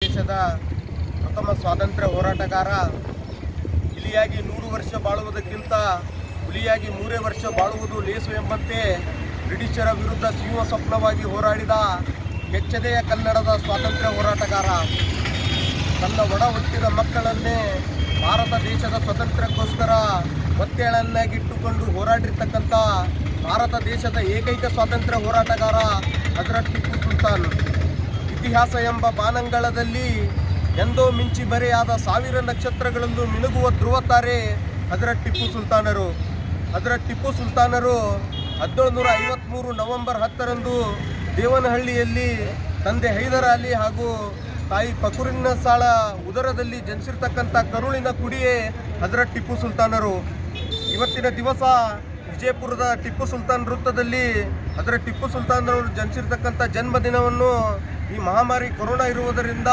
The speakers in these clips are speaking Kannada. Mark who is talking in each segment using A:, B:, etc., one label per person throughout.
A: ದೇಶದ ಪ್ರಥಮ ಸ್ವಾತಂತ್ರ್ಯ ಹೋರಾಟಗಾರ ಇಲಿಯಾಗಿ ನೂರು ವರ್ಷ ಬಾಳುವುದಕ್ಕಿಂತ ಹುಲಿಯಾಗಿ ಮೂರೇ ವರ್ಷ ಬಾಳುವುದು ಲೇಸು ಎಂಬಂತೆ ಬ್ರಿಟಿಷರ ವಿರುದ್ಧ ಸಿಂಹ ಸ್ವಪ್ನವಾಗಿ ಹೋರಾಡಿದ ಕೆಚ್ಚದೆಯ ಕನ್ನಡದ ಸ್ವಾತಂತ್ರ್ಯ ಹೋರಾಟಗಾರ. ತನ್ನ ಒಡ ಹುಟ್ಟಿದ ಮಕ್ಕಳನ್ನೇ ಭಾರತ ದೇಶದ ಸ್ವಾತಂತ್ರ್ಯಕ್ಕೋಸ್ಕರ ಒತ್ತೆಗಳನ್ನಾಗಿಟ್ಟುಕೊಂಡು ಹೋರಾಡಿರ್ತಕ್ಕಂಥ ಭಾರತ ದೇಶದ ಏಕೈಕ ಸ್ವಾತಂತ್ರ್ಯ ಹೋರಾಟಗಾರ ಹಜರತ್ ಟಿಪ್ಪು ಸುಲ್ತಾನ್. ಇತಿಹಾಸ ಎಂಬ ಬಾನಂಗಳದಲ್ಲಿ ಎಂದೋ ಮಿಂಚಿ ಬರೆಯಾದ ಸಾವಿರ ನಕ್ಷತ್ರಗಳಲ್ಲೂ ಮಿನುಗುವ ಧ್ರುವ ತಾರೆ ಹಜರತ್ ಟಿಪ್ಪು ಸುಲ್ತಾನರು. ಅದರ ಟಿಪ್ಪು ಸುಲ್ತಾನರು ಹದಿನೇಳುನೂರ ಐವತ್ತ್ಮೂರು ನವೆಂಬರ್ ಹತ್ತರಂದು ದೇವನಹಳ್ಳಿಯಲ್ಲಿ ತಂದೆ ಹೈದರ್ ಅಲಿ ಹಾಗೂ ತಾಯಿ ಪಕುರಿನ ಸಾಳ ಉದರದಲ್ಲಿ ಜನಿಸಿರ್ತಕ್ಕಂಥ ಕರುಳಿನ ಕುಡಿಯೇ ಅದರ ಟಿಪ್ಪು ಸುಲ್ತಾನರು. ಇವತ್ತಿನ ದಿವಸ ವಿಜಯಪುರದ ಟಿಪ್ಪು ಸುಲ್ತಾನ್ ವೃತ್ತದಲ್ಲಿ, ಅದರ ಟಿಪ್ಪು ಸುಲ್ತಾನರವರು ಜನಿಸಿರ್ತಕ್ಕಂಥ ಜನ್ಮದಿನವನ್ನು ಈ ಮಹಾಮಾರಿ ಕೊರೋನಾ ಇರುವುದರಿಂದ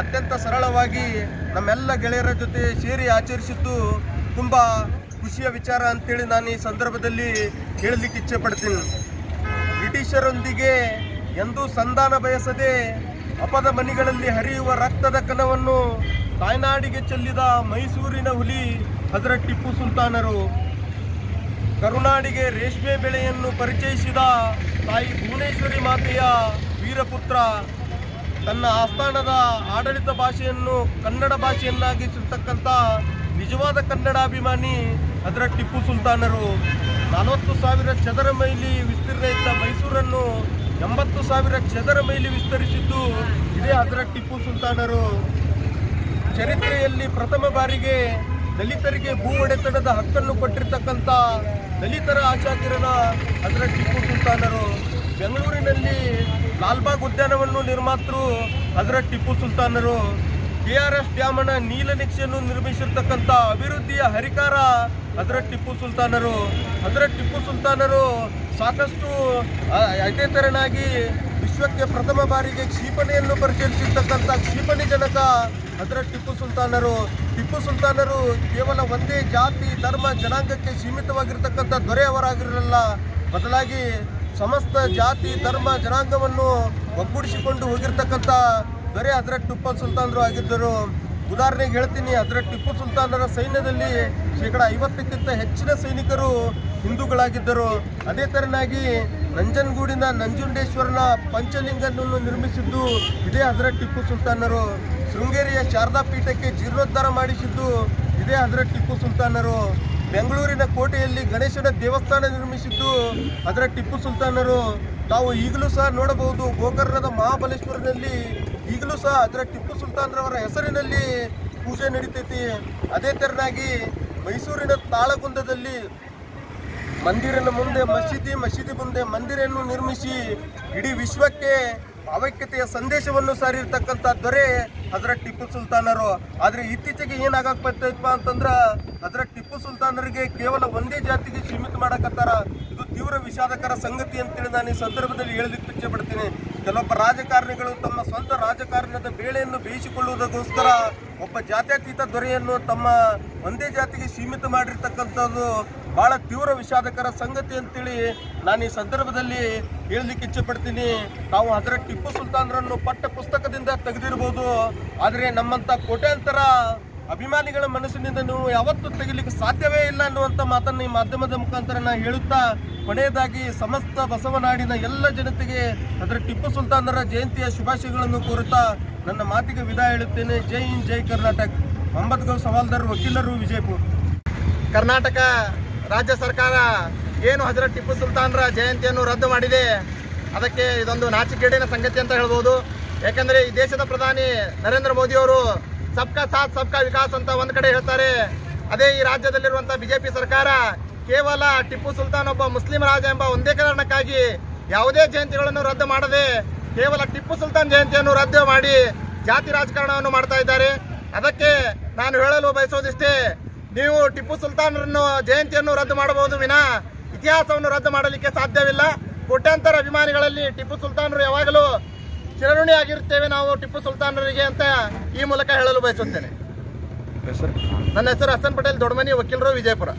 A: ಅತ್ಯಂತ ಸರಳವಾಗಿ ನಮ್ಮೆಲ್ಲ ಗೆಳೆಯರ ಜೊತೆ ಸೇರಿ ಆಚರಿಸಿದ್ದು ತುಂಬ ಖುಷಿಯ ವಿಚಾರ ಅಂತೇಳಿ ನಾನು ಈ ಸಂದರ್ಭದಲ್ಲಿ ಹೇಳಲಿಕ್ಕೆ ಇಚ್ಛೆ ಪಡ್ತೀನಿ ಬ್ರಿಟಿಷರೊಂದಿಗೆ ಎಂದೂ ಸಂಧಾನ ಬಯಸದೆ ಅಪದ ಮನಿಗಳಲ್ಲಿ ಹರಿಯುವ ರಕ್ತದ ಕಣವನ್ನು ತಾಯ್ನಾಡಿಗೆ ಚೆಲ್ಲಿದ ಮೈಸೂರಿನ ಹುಲಿ ಅದರ ಟಿಪ್ಪು ಸುಲ್ತಾನರು ಕರುನಾಡಿಗೆ ರೇಷ್ಮೆ ಬೆಳೆಯನ್ನು ಪರಿಚಯಿಸಿದ ತಾಯಿ ಭುವನೇಶ್ವರಿ ಮಾತೆಯ ವೀರಪುತ್ರ. ತನ್ನ ಆಸ್ಥಾನದ ಆಡಳಿತ ಭಾಷೆಯನ್ನು ಕನ್ನಡ ಭಾಷೆಯನ್ನಾಗಿಸಿರ್ತಕ್ಕಂಥ ನಿಜವಾದ ಕನ್ನಡಾಭಿಮಾನಿ, ಅದರ ಟಿಪ್ಪು ಸುಲ್ತಾನರು. ನಲವತ್ತು ಸಾವಿರ ಚದರ ಮೈಲಿ ವಿಸ್ತೀರ್ಣ ಇದ್ದ ಮೈಸೂರನ್ನು ಎಂಬತ್ತು ಸಾವಿರ ಚದರ ಮೈಲಿ ವಿಸ್ತರಿಸಿದ್ದು ಇದೇ ಅದರ ಟಿಪ್ಪು ಸುಲ್ತಾನರು. ಚರಿತ್ರೆಯಲ್ಲಿ ಪ್ರಥಮ ಬಾರಿಗೆ ದಲಿತರಿಗೆ ಭೂ ಒಡೆತನದ ಹಕ್ಕನ್ನು ಕೊಟ್ಟಿರ್ತಕ್ಕಂಥ ದಲಿತರ ಆಶಾಕಿರಣ ಅದರ ಟಿಪ್ಪು ಸುಲ್ತಾನರು, ಬೆಂಗಳೂರಿನಲ್ಲಿ ಲಾಲ್ಬಾಗ್ ಉದ್ಯಾನವನ್ನು ನಿರ್ಮಾತೃ ಅದರ ಟಿಪ್ಪು ಸುಲ್ತಾನರು, ಕೆ ಆರ್ ಎಸ್ ಡ್ಯಾಮನ ನೀಲನಿಕ್ಷೆಯನ್ನು ನಿರ್ಮಿಸಿರ್ತಕ್ಕಂಥ ಅಭಿವೃದ್ಧಿಯ ಹರಿಕಾರ ಅದರ ಟಿಪ್ಪು ಸುಲ್ತಾನರು. ಅದರ ಟಿಪ್ಪು ಸುಲ್ತಾನರು ಸಾಕಷ್ಟು ಐತೇತರನಾಗಿ ವಿಶ್ವಕ್ಕೆ ಪ್ರಥಮ ಬಾರಿಗೆ ಕ್ಷಿಪಣಿಯನ್ನು ಪರಿಚಯಿಸಿರ್ತಕ್ಕಂಥ ಕ್ಷಿಪಣಿ ಜನಕ ಅದರ ಟಿಪ್ಪು ಸುಲ್ತಾನರು. ಟಿಪ್ಪು ಸುಲ್ತಾನರು ಕೇವಲ ಒಂದೇ ಜಾತಿ, ಧರ್ಮ, ಜನಾಂಗಕ್ಕೆ ಸೀಮಿತವಾಗಿರ್ತಕ್ಕಂಥ ದೊರೆಯವರಾಗಿರಲಿಲ್ಲ. ಬದಲಾಗಿ ಸಮಸ್ತ ಜಾತಿ, ಧರ್ಮ, ಜನಾಂಗವನ್ನು ಒಗ್ಗೂಡಿಸಿಕೊಂಡು ಹೋಗಿರ್ತಕ್ಕಂಥ ದೊರೆ ಅದರ ಟಿಪ್ಪು ಸುಲ್ತಾನರು ಆಗಿದ್ದರು. ಉದಾಹರಣೆಗೆ ಹೇಳ್ತೀನಿ, ಅದರ ಟಿಪ್ಪು ಸುಲ್ತಾನರ ಸೈನ್ಯದಲ್ಲಿ ಶೇಕಡ ಐವತ್ತಕ್ಕಿಂತ ಹೆಚ್ಚಿನ ಸೈನಿಕರು ಹಿಂದೂಗಳಾಗಿದ್ದರು. ಅದೇ ತೆರನಾಗಿ ನಂಜನಗೂಡಿನ ನಂಜುಂಡೇಶ್ವರನ ಪಂಚಲಿಂಗನನ್ನು ನಿರ್ಮಿಸಿದ್ದು ಇದೇ ಹಜರತ್ ಟಿಪ್ಪು ಸುಲ್ತಾನರು. ಶೃಂಗೇರಿಯ ಶಾರದಾ ಪೀಠಕ್ಕೆ ಜೀರ್ಣೋದ್ಧಾರ ಮಾಡಿಸಿದ್ದು ಇದೇ ಹಜರತ್ ಟಿಪ್ಪು ಸುಲ್ತಾನರು. ಬೆಂಗಳೂರಿನ ಕೋಟೆಯಲ್ಲಿ ಗಣೇಶನ ದೇವಸ್ಥಾನ ನಿರ್ಮಿಸಿದ್ದು ಅದರ ಟಿಪ್ಪು ಸುಲ್ತಾನರು. ತಾವು ಈಗಲೂ ಸಹ ನೋಡಬಹುದು ಗೋಕರ್ಣದ ಮಹಾಬಲೇಶ್ವರನಲ್ಲಿ ಈಗಲೂ ಸಹ ಅದರ ಟಿಪ್ಪು ಸುಲ್ತಾನ್ರವರ ಹೆಸರಿನಲ್ಲಿ ಪೂಜೆ ನಡೀತೈತಿ. ಅದೇ ತೆರನಾಗಿ ಮೈಸೂರಿನ ತಾಳಗುಂದದಲ್ಲಿ ಮಂದಿರನ ಮುಂದೆ ಮಸೀದಿ ಮಸೀದಿ ಮುಂದೆ ಮಂದಿರವನ್ನು ನಿರ್ಮಿಸಿ ಇಡೀ ವಿಶ್ವಕ್ಕೆ ಭಾವೈಕ್ಯತೆಯ ಸಂದೇಶವನ್ನು ಸಾರಿರ್ತಕ್ಕಂಥ ದೊರೆ ಅದರ ಟಿಪ್ಪು ಸುಲ್ತಾನರು. ಆದರೆ ಇತ್ತೀಚೆಗೆ ಏನಾಗಪ್ಪ ಅಂತಂದ್ರ ಅದರ ಟಿಪ್ಪು ಸುಲ್ತಾನರಿಗೆ ಕೇವಲ ಒಂದೇ ಜಾತಿಗೆ ಸೀಮಿತ ಮಾಡಕತ್ತಾರ. ಇದು ತೀವ್ರ ವಿಷಾದಕರ ಸಂಗತಿ ಅಂತೇಳಿ ನಾನು ಈ ಸಂದರ್ಭದಲ್ಲಿ ಹೇಳಲಿಕ್ಕೆ ಇಚ್ಛೆ ಪಡ್ತೀನಿ. ಕೆಲವೊಬ್ಬ ರಾಜಕಾರಣಿಗಳು ತಮ್ಮ ಸ್ವಂತ ರಾಜಕಾರಣದ ಬೇಳೆಯನ್ನು ಬೇಯಿಸಿಕೊಳ್ಳುವುದಕ್ಕೋಸ್ಕರ ಒಬ್ಬ ಜಾತ್ಯತೀತ ದೊರೆಯನ್ನು ತಮ್ಮ ಒಂದೇ ಜಾತಿಗೆ ಸೀಮಿತ ಮಾಡಿರ್ತಕ್ಕಂಥದ್ದು ಬಹಳ ತೀವ್ರ ವಿಷಾದಕರ ಸಂಗತಿ ಅಂತೇಳಿ ನಾನು ಈ ಸಂದರ್ಭದಲ್ಲಿ ಹೇಳಲಿಕ್ಕೆ ಇಚ್ಛೆ ಪಡ್ತೀನಿ ನಾವು ಅದರ ಟಿಪ್ಪು ಸುಲ್ತಾನರನ್ನು ಪಠ್ಯ ಪುಸ್ತಕದಿಂದ ತೆಗೆದಿರ್ಬೋದು. ಆದರೆ ನಮ್ಮಂಥ ಕೋಟ್ಯಾಂತರ ಅಭಿಮಾನಿಗಳ ಮನಸ್ಸಿನಿಂದ ನೀವು ಯಾವತ್ತೂ ತೆಗಿಲಿಕ್ಕೆ ಸಾಧ್ಯವೇ ಇಲ್ಲ ಅನ್ನುವಂಥ ಮಾತನ್ನು ಈ ಮಾಧ್ಯಮದ ಮುಖಾಂತರ ನಾನು ಹೇಳುತ್ತಾ, ಕೊನೆಯದಾಗಿ ಸಮಸ್ತ ಬಸವನಾಡಿನ ಎಲ್ಲ ಜನತೆಗೆ ಅದರ ಟಿಪ್ಪು ಸುಲ್ತಾನರ ಜಯಂತಿಯ ಶುಭಾಶಯಗಳನ್ನು ಕೋರುತ್ತಾ ನನ್ನ ಮಾತಿಗೆ ವಿದಾಯ ಹೇಳುತ್ತೇನೆ. ಜೈ ಹಿಂದ್, ಜೈ ಕರ್ನಾಟಕ. ಮೊಹಮ್ಮದ್ ಗೌ ಸವಾಲ್ದಾರ್, ವಕೀಲರು, ವಿಜಯಪುರ.
B: ಕರ್ನಾಟಕ ರಾಜ್ಯ ಸರ್ಕಾರ ಏನು ಹಜರತ್ ಟಿಪ್ಪು ಸುಲ್ತಾನರ ಜಯಂತಿಯನ್ನು ರದ್ದು ಮಾಡಿದೆ? ಅದಕ್ಕೆ ಇದೊಂದು ನಾಚಿಕೇಡಿನ ಸಂಗತಿ ಅಂತ ಹೇಳ್ಬೋದು. ಯಾಕಂದರೆ ಈ ದೇಶದ ಪ್ರಧಾನಿ ನರೇಂದ್ರ ಮೋದಿ ಅವರು ಸಬ್ಕಾ ಸಾಥ್, ಸಬ್ಕಾ ವಿಕಾಸ್ ಅಂತ ಒಂದ್ ಕಡೆ ಹೇಳ್ತಾರೆ. ಅದೇ ಈ ರಾಜ್ಯದಲ್ಲಿರುವಂತಹ ಬಿಜೆಪಿ ಸರ್ಕಾರ ಕೇವಲ ಟಿಪ್ಪು ಸುಲ್ತಾನ್ ಒಬ್ಬ ಮುಸ್ಲಿಂ ರಾಜ ಎಂಬ ಒಂದೇ ಕಾರಣಕ್ಕಾಗಿ ಯಾವುದೇ ಜಯಂತಿಗಳನ್ನು ರದ್ದು ಮಾಡದೆ ಕೇವಲ ಟಿಪ್ಪು ಸುಲ್ತಾನ್ ಜಯಂತಿಯನ್ನು ರದ್ದು ಮಾಡಿ ಜಾತಿ ರಾಜಕಾರಣವನ್ನು ಮಾಡ್ತಾ ಇದ್ದಾರೆ. ಅದಕ್ಕೆ ನಾನು ಹೇಳಲು ಬಯಸೋದಿಷ್ಟೇ ನೀವು ಟಿಪ್ಪು ಸುಲ್ತಾನರನ್ನು ಜಯಂತಿಯನ್ನು ರದ್ದು ಮಾಡಬಹುದು ವಿನಾ ಇತಿಹಾಸವನ್ನು ರದ್ದು ಮಾಡಲಿಕ್ಕೆ ಸಾಧ್ಯವಿಲ್ಲ. ಕೋಟ್ಯಾಂತರ ಅಭಿಮಾನಿಗಳಲ್ಲಿ ಟಿಪ್ಪು ಸುಲ್ತಾನರು ಯಾವಾಗಲೂ ಚಿರಋಣಿ ಆಗಿರುತ್ತೇವೆ ನಾವು ಟಿಪ್ಪು ಸುಲ್ತಾನರಿಗೆ ಅಂತ ಈ ಮೂಲಕ ಹೇಳಲು ಬಯಸುತ್ತೇನೆ. ನನ್ನ ಹೆಸರು ಹಸನ್ ಪಟೇಲ್ ದೊಡ್ಡಮನಿ ವಕೀಲರು ವಿಜಯಪುರ.